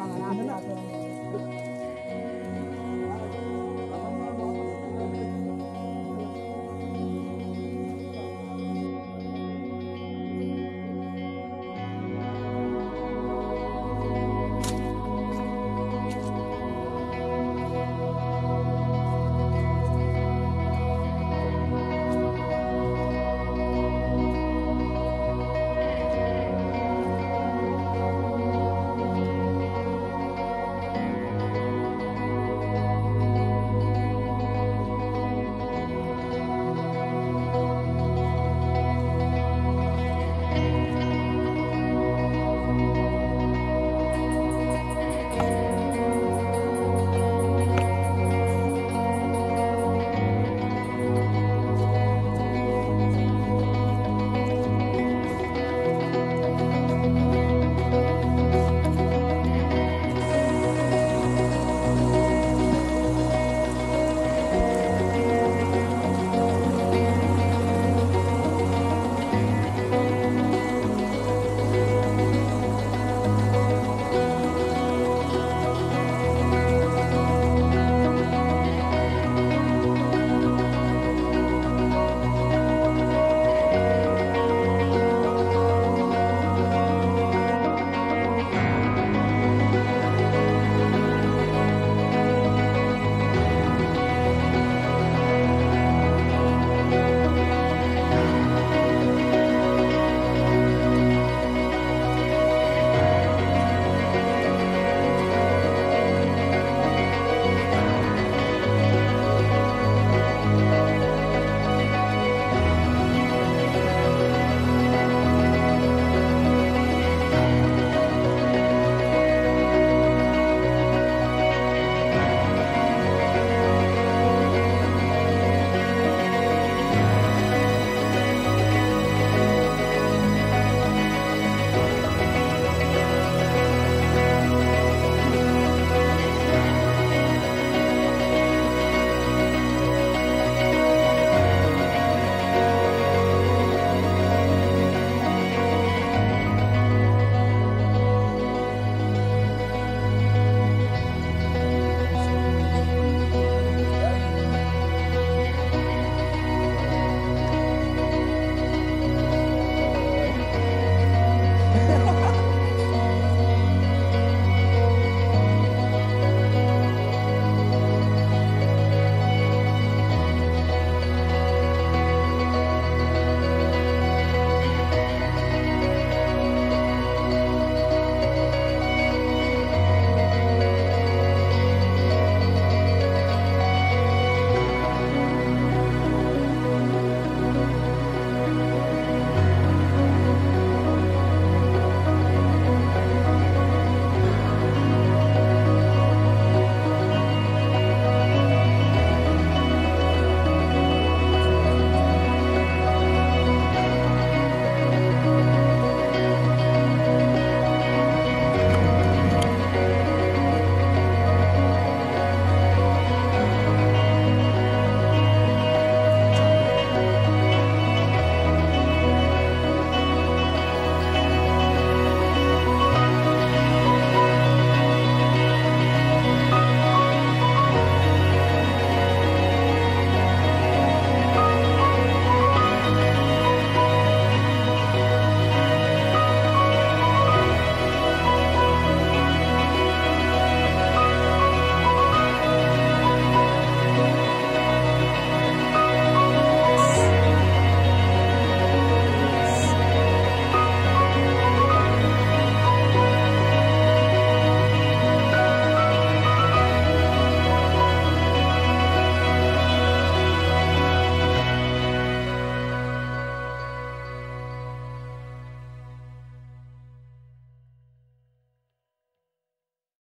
Nó rất.